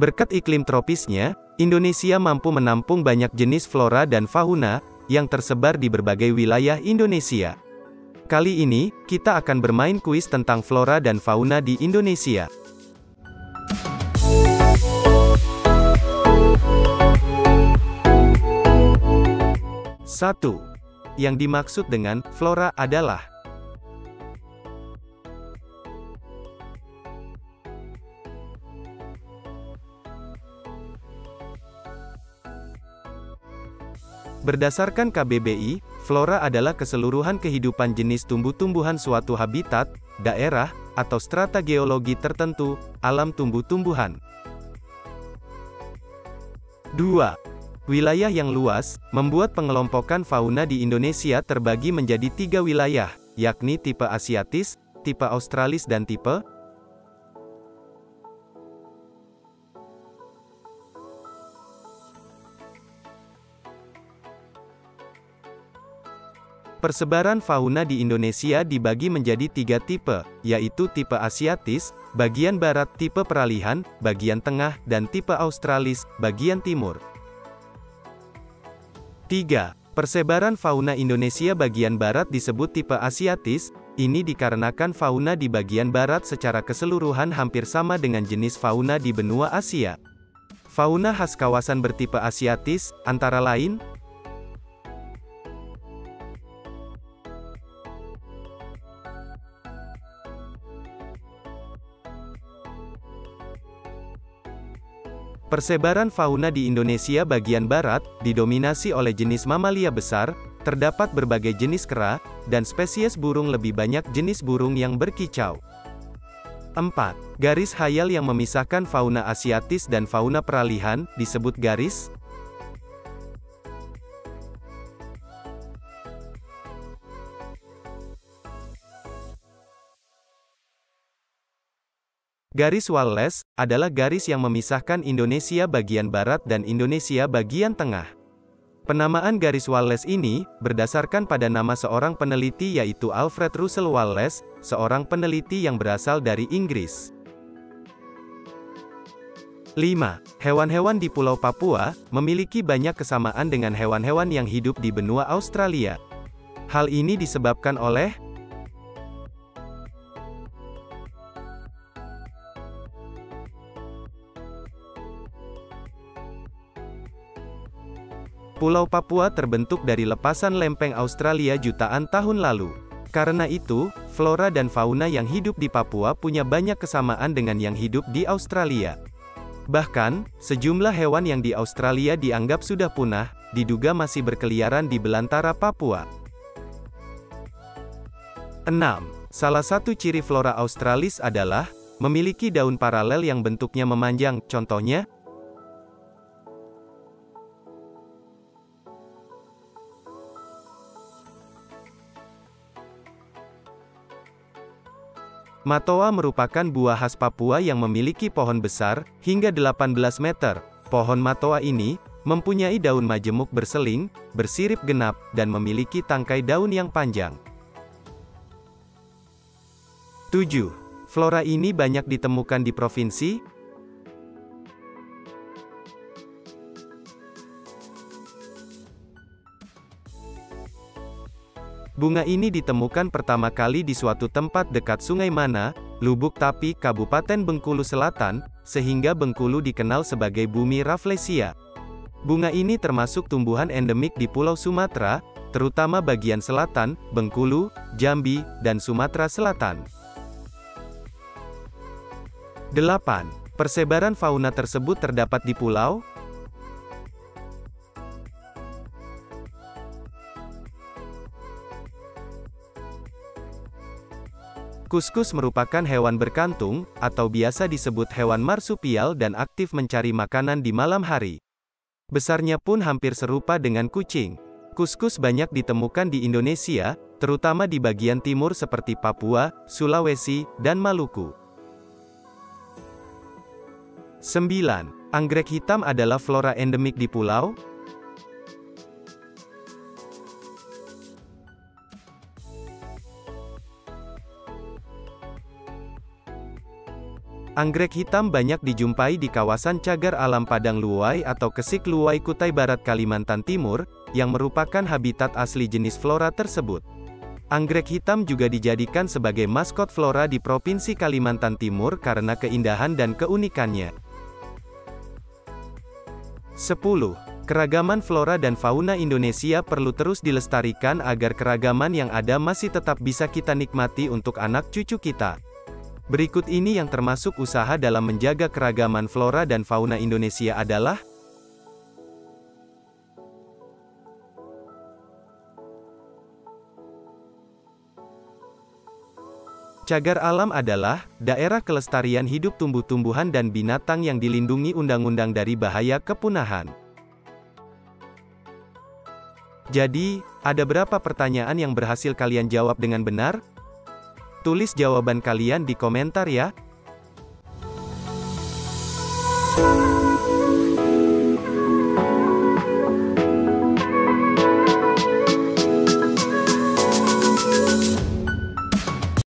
Berkat iklim tropisnya, Indonesia mampu menampung banyak jenis flora dan fauna yang tersebar di berbagai wilayah Indonesia. Kali ini, kita akan bermain kuis tentang flora dan fauna di Indonesia. Satu. Yang dimaksud dengan flora adalah Berdasarkan KBBI, flora adalah keseluruhan kehidupan jenis tumbuh-tumbuhan suatu habitat, daerah, atau strata geologi tertentu, alam tumbuh-tumbuhan. 2. Wilayah yang luas, membuat pengelompokan fauna di Indonesia terbagi menjadi tiga wilayah, yakni tipe Asiatis, tipe Australis dan tipe Persebaran fauna di Indonesia dibagi menjadi tiga tipe, yaitu tipe Asiatis, bagian barat tipe peralihan, bagian tengah, dan tipe Australis, bagian timur. 3. Persebaran fauna Indonesia bagian barat disebut tipe Asiatis, ini dikarenakan fauna di bagian barat secara keseluruhan hampir sama dengan jenis fauna di benua Asia. Fauna khas kawasan bertipe Asiatis, antara lain, Persebaran fauna di Indonesia bagian barat, didominasi oleh jenis mamalia besar, terdapat berbagai jenis kera, dan spesies burung lebih banyak jenis burung yang berkicau. 4. Garis hayal yang memisahkan fauna asiatis dan fauna peralihan, disebut garis, Garis Wallace adalah garis yang memisahkan Indonesia bagian barat dan Indonesia bagian tengah. Penamaan garis Wallace ini berdasarkan pada nama seorang peneliti yaitu Alfred Russel Wallace, seorang peneliti yang berasal dari Inggris. 5. Hewan-hewan di Pulau Papua memiliki banyak kesamaan dengan hewan-hewan yang hidup di benua Australia. Hal ini disebabkan oleh Pulau Papua terbentuk dari lepasan lempeng Australia jutaan tahun lalu. Karena itu, flora dan fauna yang hidup di Papua punya banyak kesamaan dengan yang hidup di Australia. Bahkan, sejumlah hewan yang di Australia dianggap sudah punah, diduga masih berkeliaran di belantara Papua. 6. Salah satu ciri flora Australis adalah memiliki daun paralel yang bentuknya memanjang, contohnya, Matoa merupakan buah khas Papua yang memiliki pohon besar, hingga 18 meter. Pohon matoa ini, mempunyai daun majemuk berseling, bersirip genap, dan memiliki tangkai daun yang panjang. 7. Flora ini banyak ditemukan di provinsi, Bunga ini ditemukan pertama kali di suatu tempat dekat Sungai Mana, Lubuk Tapi, Kabupaten Bengkulu Selatan, sehingga Bengkulu dikenal sebagai bumi Rafflesia. Bunga ini termasuk tumbuhan endemik di Pulau Sumatera, terutama bagian selatan, Bengkulu, Jambi, dan Sumatera Selatan. 8. Persebaran fauna tersebut terdapat di pulau, Kuskus merupakan hewan berkantung, atau biasa disebut hewan marsupial dan aktif mencari makanan di malam hari. Besarnya pun hampir serupa dengan kucing. Kuskus banyak ditemukan di Indonesia, terutama di bagian timur seperti Papua, Sulawesi, dan Maluku. 9. Anggrek hitam adalah flora endemik di pulau, Anggrek hitam banyak dijumpai di kawasan cagar alam Padang Luwai atau Kesik Luwai Kutai Barat Kalimantan Timur, yang merupakan habitat asli jenis flora tersebut. Anggrek hitam juga dijadikan sebagai maskot flora di Provinsi Kalimantan Timur karena keindahan dan keunikannya. 10. Keragaman flora dan fauna Indonesia perlu terus dilestarikan agar keragaman yang ada masih tetap bisa kita nikmati untuk anak cucu kita. Berikut ini yang termasuk usaha dalam menjaga keragaman flora dan fauna Indonesia adalah Cagar alam adalah daerah kelestarian hidup tumbuh-tumbuhan dan binatang yang dilindungi undang-undang dari bahaya kepunahan. Jadi, ada berapa pertanyaan yang berhasil kalian jawab dengan benar? Tulis jawaban kalian di komentar ya.